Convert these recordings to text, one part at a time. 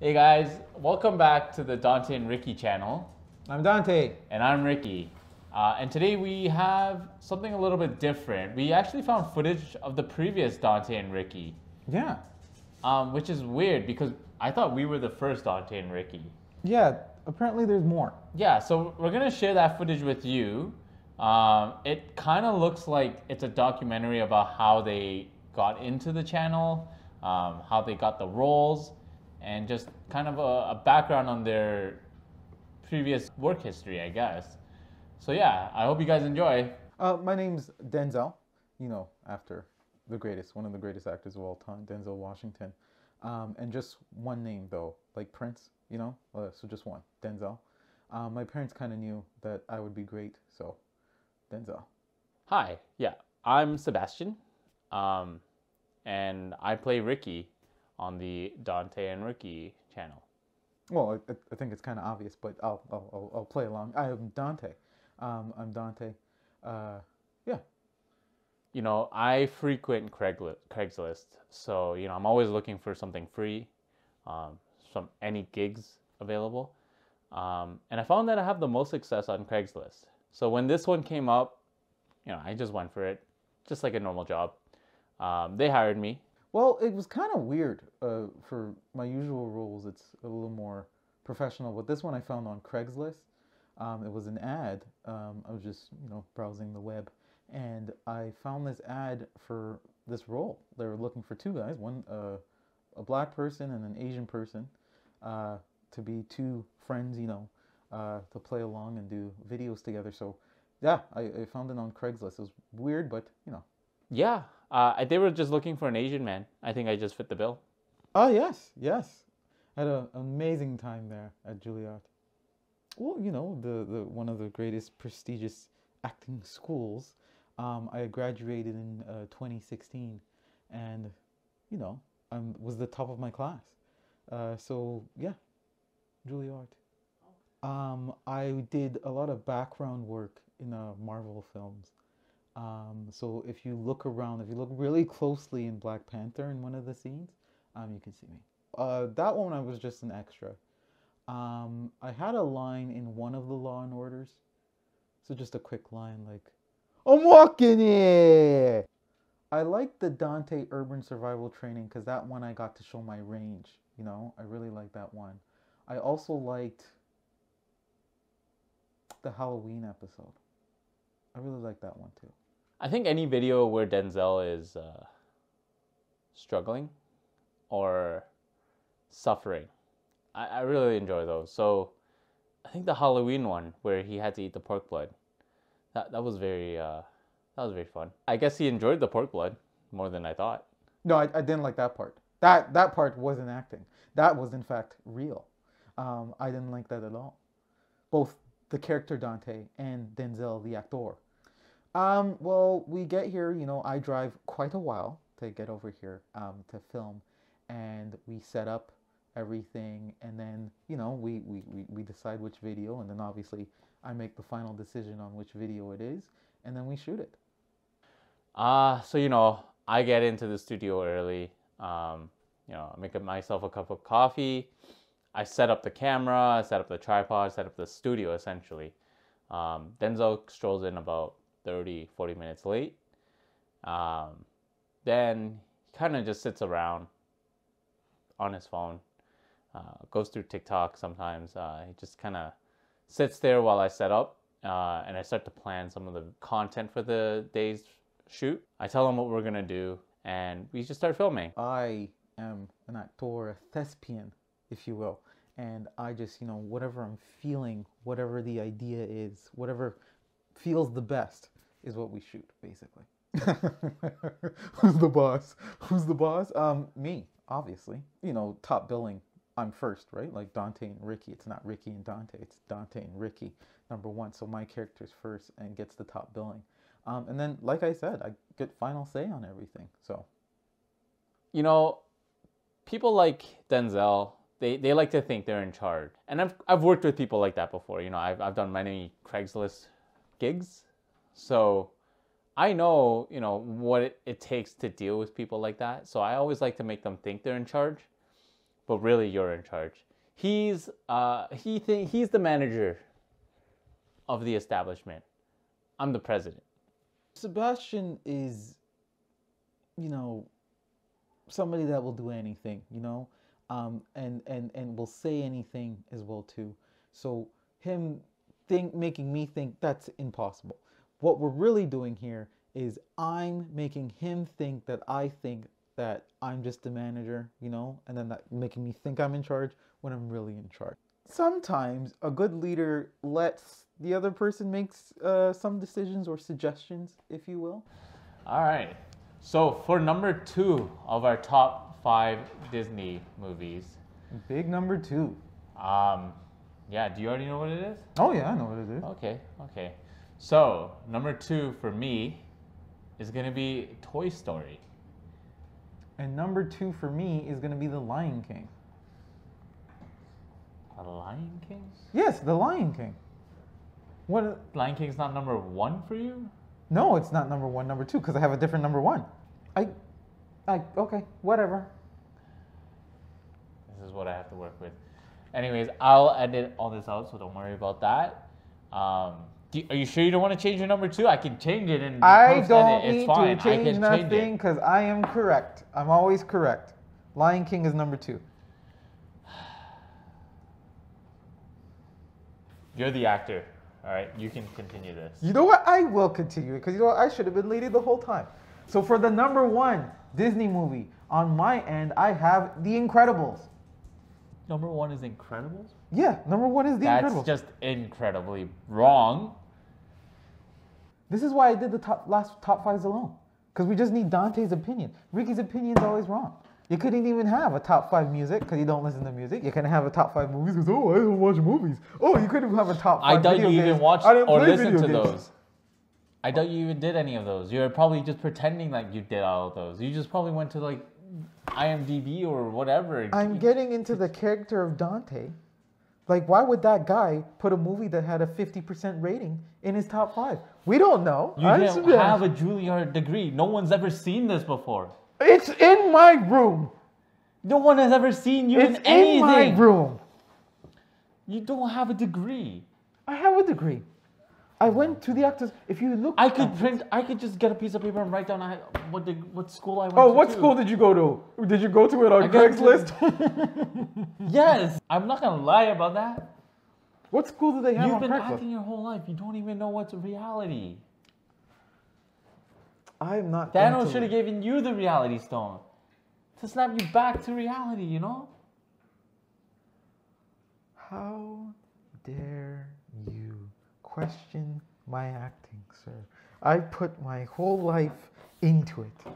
Hey guys, welcome back to the Dante and Ricky channel. I'm Dante. And I'm Ricky. Uh, and today we have something a little bit different. We actually found footage of the previous Dante and Ricky. Yeah. Um, which is weird because I thought we were the first Dante and Ricky. Yeah, apparently there's more. Yeah, so we're gonna share that footage with you. Um, it kind of looks like it's a documentary about how they got into the channel, um, how they got the roles, and just kind of a, a background on their previous work history, I guess. So yeah, I hope you guys enjoy. Uh, my name's Denzel. You know, after the greatest, one of the greatest actors of all time, Denzel Washington. Um, and just one name though, like Prince. You know, uh, so just one, Denzel. Um, my parents kind of knew that I would be great, so Denzel. Hi, yeah, I'm Sebastian, um, and I play Ricky on the Dante and Ricky channel. Well, I, I think it's kind of obvious, but I'll, I'll, I'll play along. I am Dante. Um, I'm Dante. Uh, yeah. You know, I frequent Craigslist, so you know I'm always looking for something free, um, some any gigs available, um, and I found that I have the most success on Craigslist. So when this one came up, you know, I just went for it, just like a normal job. Um, they hired me. Well, it was kind of weird. Uh, for my usual roles, it's a little more professional. But this one I found on Craigslist. Um, it was an ad. Um, I was just, you know, browsing the web, and I found this ad for this role. They were looking for two guys, one uh, a black person and an Asian person, uh, to be two friends, you know, uh, to play along and do videos together. So, yeah, I, I found it on Craigslist. It was weird, but you know. Yeah, uh, they were just looking for an Asian man. I think I just fit the bill. Oh yes, yes. I had an amazing time there at Juilliard well, you know, the, the one of the greatest prestigious acting schools. Um, I graduated in uh, 2016, and you know, I was the top of my class. Uh, so yeah, Juilliard. Um, I did a lot of background work in uh, Marvel films. Um, so if you look around, if you look really closely in Black Panther in one of the scenes, um, you can see me. Uh, that one I was just an extra. Um, I had a line in one of the Law and Orders. So just a quick line like, I'm walking here. I like the Dante Urban Survival Training because that one I got to show my range. You know, I really like that one. I also liked the Halloween episode. I really like that one too. I think any video where Denzel is uh, struggling or suffering I, I really enjoy those. So I think the Halloween one where he had to eat the pork blood, that that was very uh, that was very fun. I guess he enjoyed the pork blood more than I thought. No, I, I didn't like that part. That that part wasn't acting. That was in fact real. Um, I didn't like that at all. Both the character Dante and Denzel the actor. Um, well, we get here. You know, I drive quite a while to get over here um, to film, and we set up everything and then you know we, we, we, we decide which video and then obviously i make the final decision on which video it is and then we shoot it uh so you know i get into the studio early um, you know i make myself a cup of coffee i set up the camera i set up the tripod set up the studio essentially um, denzel strolls in about 30 40 minutes late um, then he kind of just sits around on his phone uh, goes through TikTok sometimes. Uh, he just kind of sits there while I set up uh, and I start to plan some of the content for the day's shoot. I tell him what we're gonna do and we just start filming. I am an actor, a thespian, if you will. And I just, you know, whatever I'm feeling, whatever the idea is, whatever feels the best is what we shoot, basically. Who's the boss? Who's the boss? Um, me, obviously. You know, top billing I'm first, right? Like Dante and Ricky. It's not Ricky and Dante. It's Dante and Ricky, number one. So my character's first and gets the top billing. Um, and then, like I said, I get final say on everything. So, you know, people like Denzel, they, they like to think they're in charge. And I've, I've worked with people like that before. You know, I've, I've done many Craigslist gigs. So I know, you know, what it, it takes to deal with people like that. So I always like to make them think they're in charge but really you're in charge. He's uh, he think he's the manager of the establishment. I'm the president. Sebastian is, you know, somebody that will do anything, you know, um, and and and will say anything as well too. So him think making me think that's impossible. What we're really doing here is I'm making him think that I think that I'm just the manager, you know, and then that making me think I'm in charge when I'm really in charge. Sometimes a good leader lets the other person makes uh, some decisions or suggestions, if you will. All right. So for number two of our top five Disney movies, Big number two. um, yeah, do you already know what it is? Oh yeah, I know what it is. Okay, okay. So number two for me is gonna be Toy Story. And number two for me is gonna be The Lion King. The Lion King. Yes, The Lion King. What? Lion King's not number one for you. No, it's not number one, number two, because I have a different number one. I, I okay, whatever. This is what I have to work with. Anyways, I'll edit all this out, so don't worry about that. Um, do, are you sure you don't want to change your number two? I can change it and I don't It's need fine. to change can nothing because I am correct. I'm always correct. Lion King is number two. You're the actor. All right, you can continue this. You know what? I will continue because you know what? I should have been leading the whole time. So for the number one Disney movie on my end, I have The Incredibles. Number one is Incredibles. Yeah, number one is The That's Incredibles. just incredibly wrong. This is why I did the top last top fives alone. Because we just need Dante's opinion. Ricky's opinion's always wrong. You couldn't even have a top five music because you don't listen to music. You couldn't have a top five movies because oh I don't watch movies. Oh you couldn't have a top I five. doubt you video even games. watched I didn't or play listened to games. those. I doubt you even did any of those. You're probably just pretending like you did all of those. You just probably went to like IMDb or whatever. I'm getting into the character of Dante. Like, why would that guy put a movie that had a 50% rating in his top five? We don't know. you I'm didn't have a Juilliard degree. No one's ever seen this before. It's in my room. No one has ever seen you It's in anything. in my room. You don't have a degree. I have a degree. I went to the actors. If you look, I could print. I could just get a piece of paper and write down I, what the, what school I went Oh, to. what too. school did you go to? Did you go to it on Craigslist? Yes, I'm not gonna lie about that. what school do they have You've been Craigslist? acting your whole life. You don't even know what's reality. I'm not. Thanos into- should have given you the reality stone to snap you back to reality. You know. How dare you question my acting, sir? I put my whole life into it.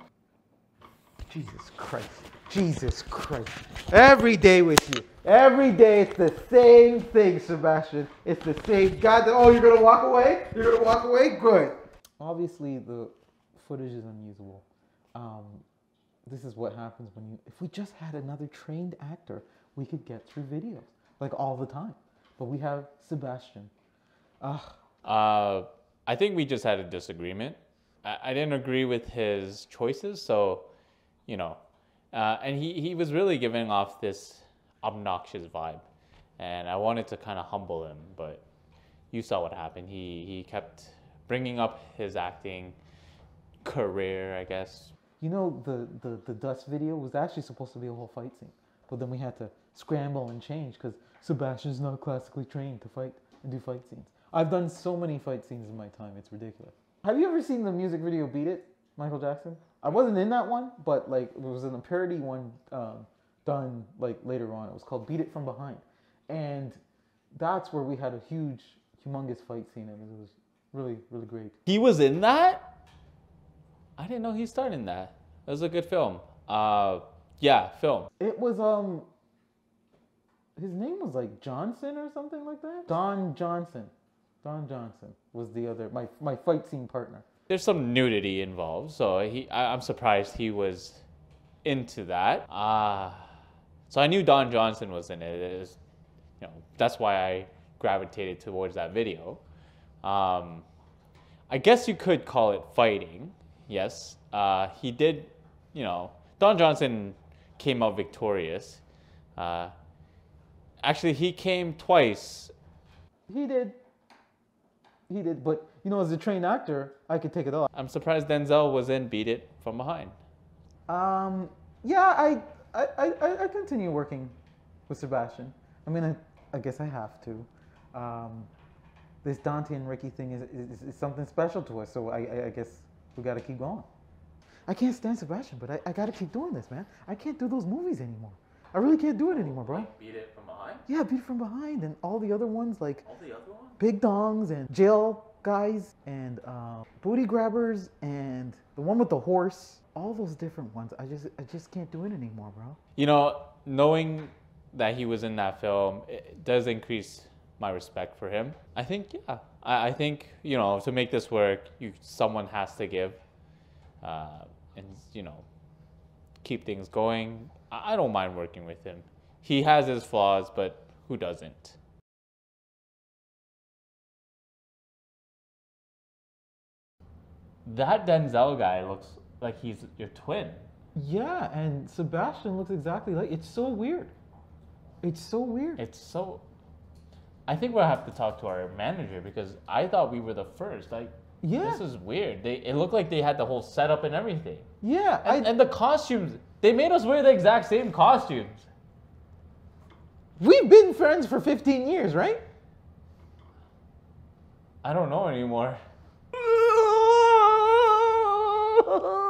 Jesus Christ. Jesus Christ. Every day with you. Every day it's the same thing, Sebastian. It's the same. God, oh, you're going to walk away? You're going to walk away? Good. Obviously, the footage is unusable. Um, this is what happens when you. If we just had another trained actor, we could get through videos like all the time. But we have Sebastian. Uh, I think we just had a disagreement. I, I didn't agree with his choices, so you know, uh, and he he was really giving off this obnoxious vibe, and I wanted to kind of humble him, but you saw what happened. He he kept bringing up his acting career, I guess. You know, the, the, the dust video was actually supposed to be a whole fight scene. But then we had to scramble and change because Sebastian's not classically trained to fight and do fight scenes. I've done so many fight scenes in my time, it's ridiculous. Have you ever seen the music video Beat It, Michael Jackson? I wasn't in that one, but like it was in a parody one um, done like later on. It was called Beat It From Behind. And that's where we had a huge, humongous fight scene and it was really, really great. He was in that. I didn't know he starred in that. It was a good film. Uh, yeah, film. It was um his name was like Johnson or something like that. Don Johnson. Don Johnson was the other my my fight scene partner. there's some nudity involved, so he I, I'm surprised he was into that. Ah, so I knew Don Johnson was in it. It was, you know, that's why I gravitated towards that video. Um, I guess you could call it fighting. Yes, uh, he did. You know, Don Johnson came out victorious. Uh, actually, he came twice. He did. He did, but you know, as a trained actor, I could take it off. I'm surprised Denzel was in Beat It from behind. Um, yeah, I, I, I, I continue working with Sebastian. I mean, I, I guess I have to. Um, this Dante and Ricky thing is, is, is something special to us, so I, I, I guess we got to keep going. I can't stand Sebastian, but I, I got to keep doing this, man. I can't do those movies anymore. I really can't do it anymore, bro. Beat It from behind? Yeah, Beat it From Behind and all the other ones like All the other ones? Big Dongs and Jail Guys and uh, Booty Grabbers and the one with the horse. All those different ones. I just I just can't do it anymore, bro. You know, knowing that he was in that film it does increase my respect for him. I think, yeah, I, I think you know to make this work, you someone has to give, uh, and you know, keep things going. I, don't mind working with him. He has his flaws, but who doesn't? That Denzel guy looks like he's your twin. Yeah, and Sebastian looks exactly like. It's so weird. It's so weird. It's so. I think we'll have to talk to our manager because I thought we were the first. Like, Yeah. this is weird. They it looked like they had the whole setup and everything, yeah, and, I, and the costumes. They made us wear the exact same costumes. we've been friends for 15 years, right? I don't know anymore.